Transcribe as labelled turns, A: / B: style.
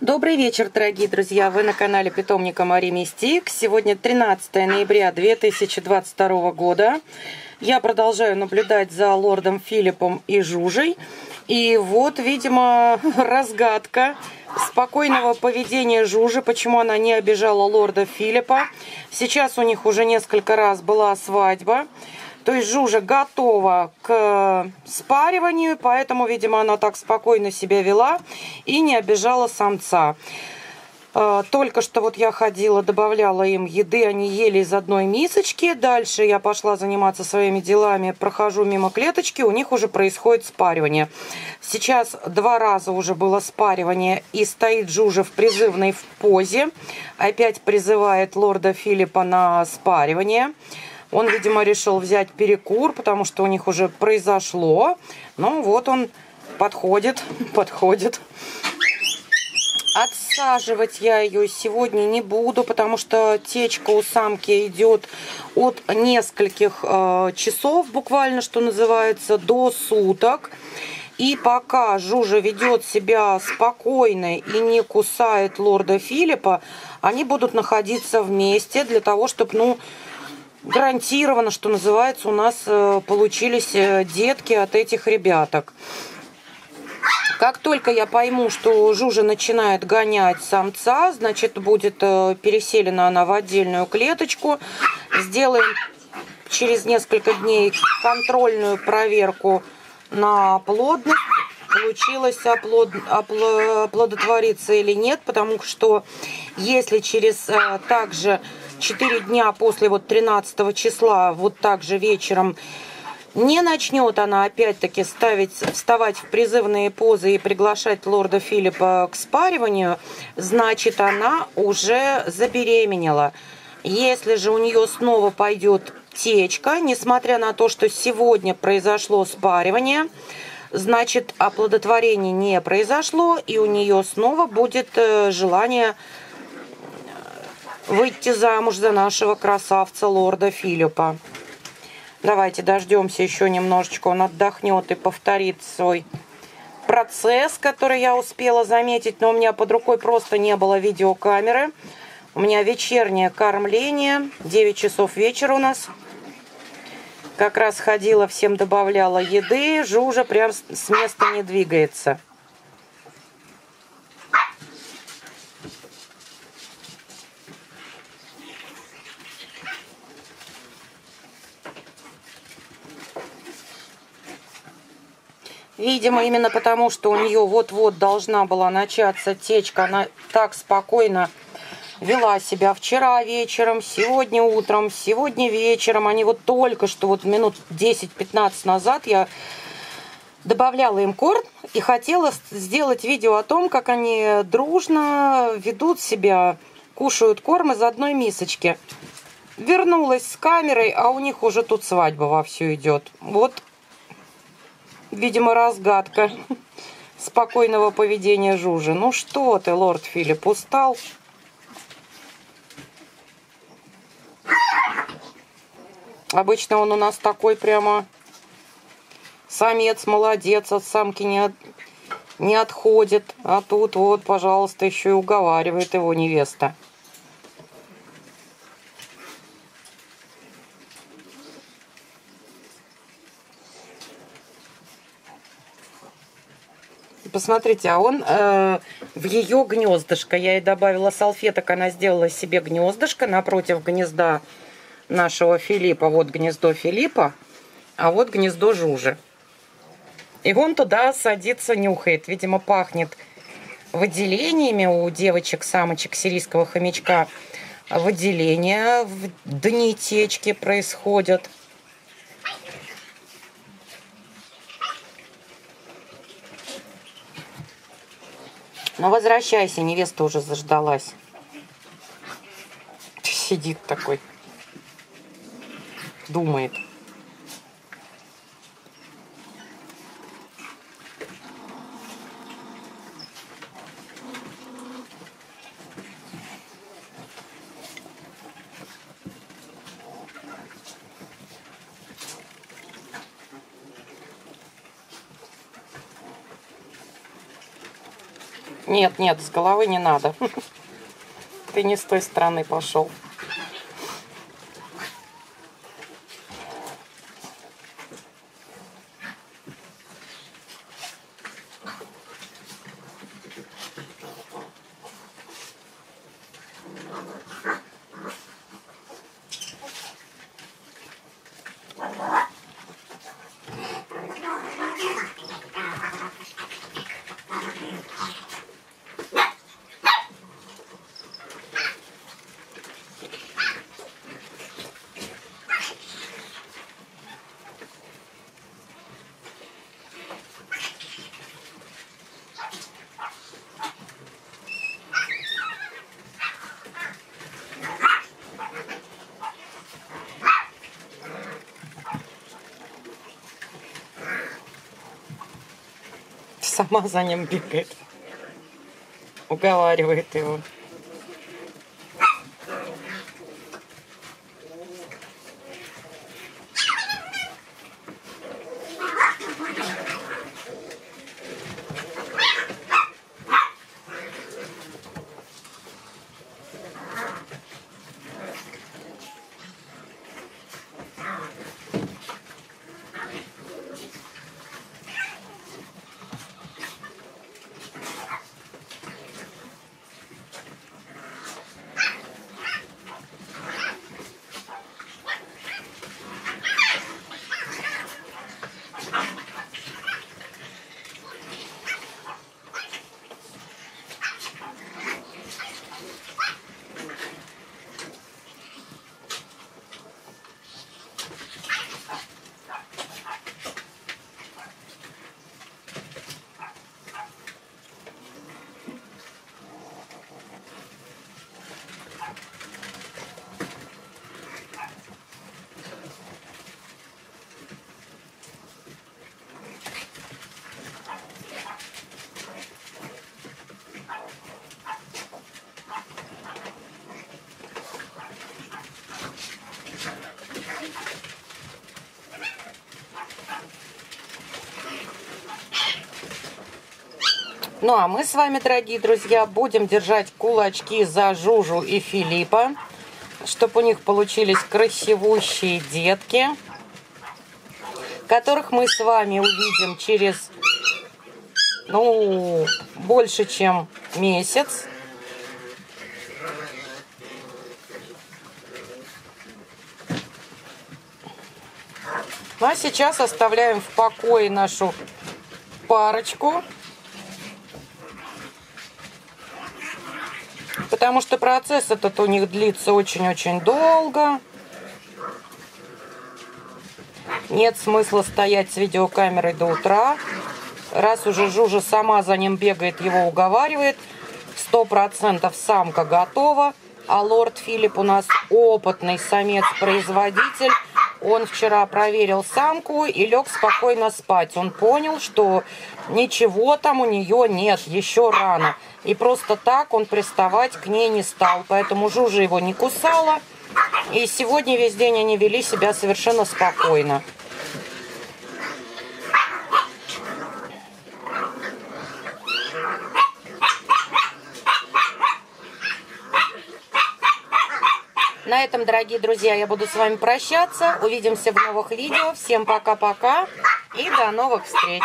A: Добрый вечер, дорогие друзья! Вы на канале питомника Мари Мистик. Сегодня 13 ноября 2022 года. Я продолжаю наблюдать за лордом Филиппом и Жужей. И вот, видимо, разгадка спокойного поведения Жужи, почему она не обижала лорда Филиппа. Сейчас у них уже несколько раз была свадьба. То есть Жужа готова к спариванию, поэтому, видимо, она так спокойно себя вела и не обижала самца. А, только что вот я ходила, добавляла им еды, они ели из одной мисочки. Дальше я пошла заниматься своими делами, прохожу мимо клеточки, у них уже происходит спаривание. Сейчас два раза уже было спаривание, и стоит Жужа в призывной в позе. Опять призывает лорда Филиппа на спаривание. Он, видимо, решил взять перекур, потому что у них уже произошло. Ну, вот он подходит, подходит. Отсаживать я ее сегодня не буду, потому что течка у самки идет от нескольких э, часов, буквально, что называется, до суток. И пока Жужа ведет себя спокойно и не кусает лорда Филиппа, они будут находиться вместе для того, чтобы, ну, гарантированно, что называется, у нас э, получились э, детки от этих ребяток. Как только я пойму, что Жужа начинает гонять самца, значит, будет э, переселена она в отдельную клеточку. Сделаем через несколько дней контрольную проверку на плодность. Получилось оплод, оплодотвориться или нет, потому что если через также 4 дня после вот 13 числа, вот так же вечером, не начнет она опять-таки ставить, вставать в призывные позы и приглашать лорда Филиппа к спариванию, значит, она уже забеременела. Если же у нее снова пойдет течка, несмотря на то, что сегодня произошло спаривание, значит, оплодотворение не произошло, и у нее снова будет э, желание выйти замуж за нашего красавца лорда Филиппа. Давайте дождемся еще немножечко, он отдохнет и повторит свой процесс, который я успела заметить, но у меня под рукой просто не было видеокамеры. У меня вечернее кормление, 9 часов вечера у нас. Как раз ходила, всем добавляла еды, Жужа прям с места не двигается. Видимо, именно потому, что у нее вот-вот должна была начаться течка, она так спокойно вела себя вчера вечером, сегодня утром, сегодня вечером. Они вот только что, вот минут 10-15 назад я добавляла им корм и хотела сделать видео о том, как они дружно ведут себя, кушают корм из одной мисочки. Вернулась с камерой, а у них уже тут свадьба вовсю идет. Вот видимо, разгадка спокойного поведения Жужи. Ну что ты, лорд Филипп, устал? Обычно он у нас такой прямо самец, молодец, от самки не, от, не отходит. А тут вот, пожалуйста, еще и уговаривает его невеста. Посмотрите, а он э, в ее гнездышко. Я ей добавила салфеток, она сделала себе гнездышко напротив гнезда нашего Филиппа. Вот гнездо Филиппа, а вот гнездо Жужи. И он туда садится, нюхает. Видимо, пахнет выделениями у девочек, самочек сирийского хомячка. Выделения в дни течки происходят. Ну, возвращайся, невеста уже заждалась. Сидит такой. Думает. Нет, нет, с головы не надо. Ты не с той стороны пошел. Сама за ним бегает. Уговаривает его. Ну а мы с вами, дорогие друзья, будем держать кулачки за Жужу и Филиппа, чтобы у них получились красивущие детки, которых мы с вами увидим через, ну, больше, чем месяц. Ну а сейчас оставляем в покое нашу парочку. Потому что процесс этот у них длится очень-очень долго. Нет смысла стоять с видеокамерой до утра. Раз уже Жужа сама за ним бегает, его уговаривает. Сто процентов самка готова. А лорд Филипп у нас опытный самец-производитель. Он вчера проверил самку и лег спокойно спать. Он понял, что ничего там у нее нет, еще рано. И просто так он приставать к ней не стал. Поэтому Жужа его не кусала. И сегодня весь день они вели себя совершенно спокойно. На этом, дорогие друзья, я буду с вами прощаться. Увидимся в новых видео. Всем пока-пока и до новых встреч.